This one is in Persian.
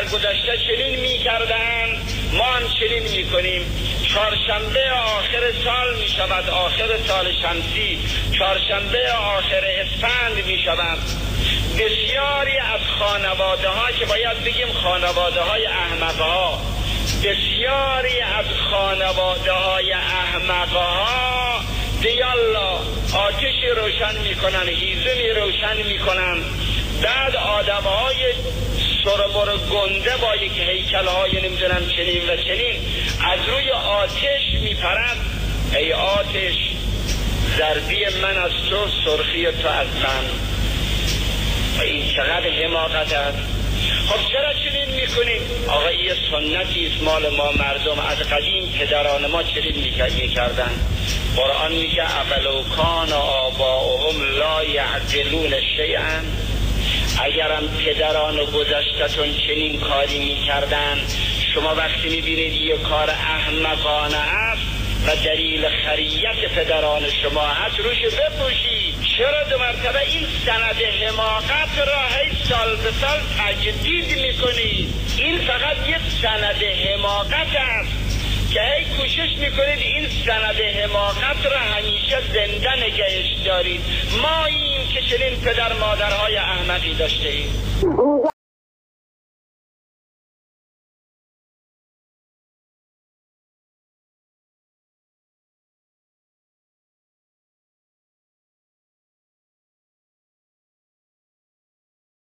در گذشته چنین می‌کردن ما هم چنین می‌کنیم. چهارشنبه آخر سال می شود آخر سال شمسی. چهارشنبه آخر اسفند می شود بسیاری از خانواده ها که باید بگیم خانواده های احمق ها بسیاری از خانواده های احمق ها دیالا آتشی روشن می‌کنن هیزمی روشن می‌کنن. بعد آدم های سرمر گنده با یک هیکل های نمی‌دونم چنین و چنین از روی آتش میپرد ای آتش زردی من از تو سرخی تو از من. و این چقدر حماقت است. خب چرا چنین می‌کنیم؟ آقا یه سنتی است. مال ما مردم از قدیم پدران ما چنین می‌کردن. قرآن میگه اولو کان آباؤهم لا یعقلون شیئا؟ اگرم پدران و گذشتتون چنین کاری می‌کردن شما وقتی می‌بینید یه کار احمقانه است و دلیل خریت پدران شما هست روش بپوشید. چرا دو مرتبه این سند حماقت را هی سال به سال تجدید می‌کنید؟ این فقط یه سند حماقت است که هی کوشش می‌کنید سند حماقت را همیشه زنده نگهش دارید. ما این که چنین پدر مادرهای احمقی داشته ایم.